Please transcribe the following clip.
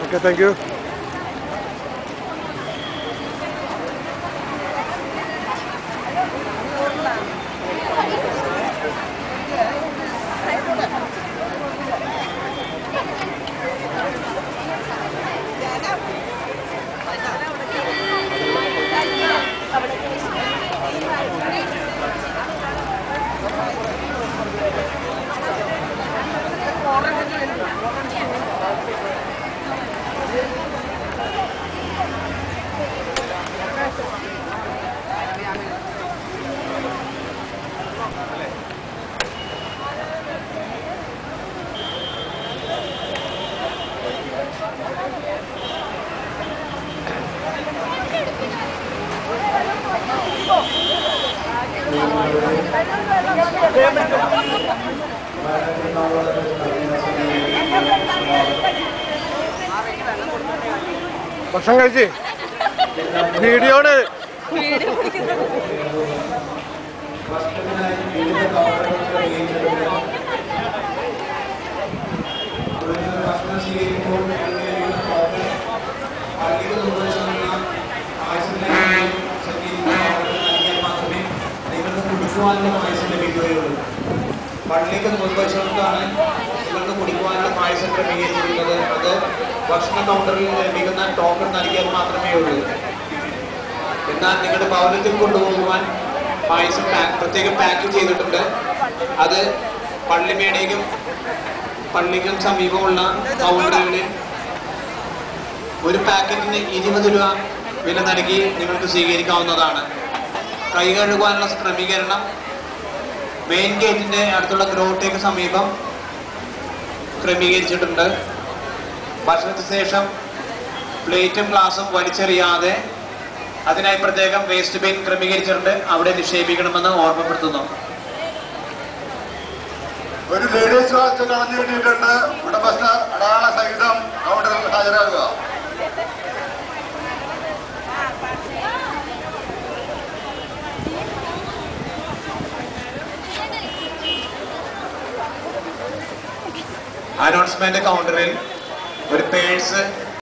Okay, thank you. ഭക്ഷണം കഴിച്ച്. Video ആണ് ഭക്ഷണം സ്വീകരിക്കുമ്പോൾ പള്ളിയിൽ നിർവഹിച്ചിട്ടുള്ള ആയുസിനെ മാത്രമേ നിങ്ങൾക്ക് കുടിക്കുവാനുള്ള പായസം ലഭിക്കുകയുള്ളൂ. പള്ളിക്ക് നിർവഹിച്ചിടത്താണ് നിങ്ങൾക്ക് കുടിക്കുവാനുള്ള പായസം ക്രമീകരിച്ചിരിക്കുന്നത്. അത് ഭക്ഷണ കൗണ്ടറിൽ ലഭിക്കുന്ന ടോക്കൺ നൽകിയാൽ മാത്രമേ ഉള്ളൂ. എന്നാൽ നിങ്ങളുടെ ഭവനത്തിൽ കൊണ്ടുപോകുവാൻ പായസം പ്രത്യേകം പാക്ക് ചെയ്തിട്ടുണ്ട്. അത് പള്ളിമേടേക്കും പള്ളിക്കും സമീപമുള്ള കൗണ്ടറുകളിൽ ഒരു പാക്കറ്റിന് ഇരുപത് രൂപ വില നൽകി നിങ്ങൾക്ക് സ്വീകരിക്കാവുന്നതാണ്. കൈ കഴുകാനുള്ള ക്രമീകരണം മെയിൻ ഗേറ്റിന്റെ അടുത്തുള്ള ഗ്രോട്ടേക്ക് സമീപം ക്രമീകരിച്ചിട്ടുണ്ട്. ഭക്ഷണത്തിന് ശേഷം പ്ലേറ്റും ഗ്ലാസും വലിച്ചെറിയാതെ അതിനായി പ്രത്യേകം വേസ്റ്റ് ബിൻ ക്രമീകരിച്ചിട്ടുണ്ട്. അവിടെ നിക്ഷേപിക്കണമെന്ന് ഓർമ്മപ്പെടുത്തുന്നു. ഒരു ലേഡീസ് വാച്ച് കളഞ്ഞു കിട്ടിയിട്ടുണ്ട്. അടയാള അനൗൺസ്മെന്റ് കൗണ്ടറിൽ ഒരു പേഴ്സ്